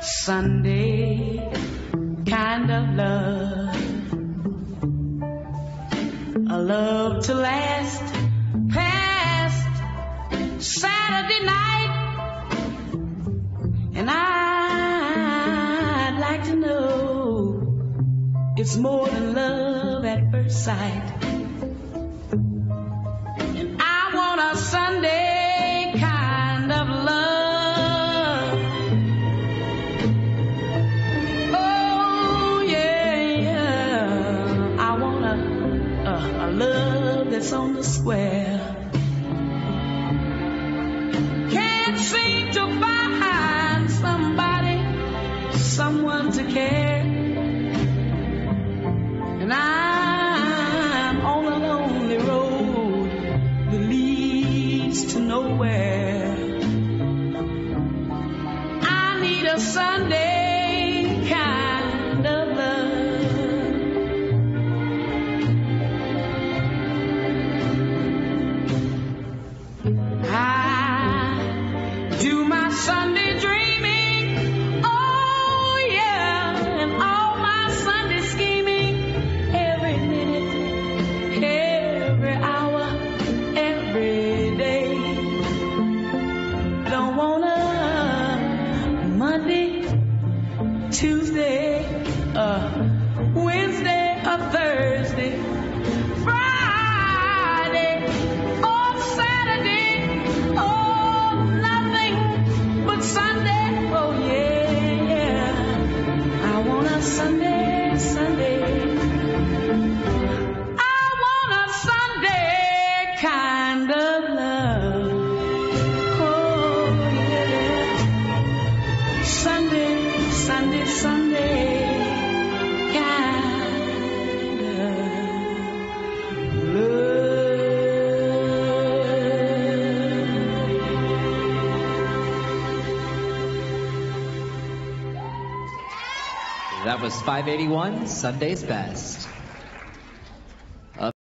Sunday kind of love. A love to last past Saturday night. And I'd like to know it's more than love at first sight. That's on the square. Can't seem to find somebody, someone to care. And I'm on a lonely road that leads to nowhere. Tuesday, uh, Wednesday, That was 581, Sunday's Best.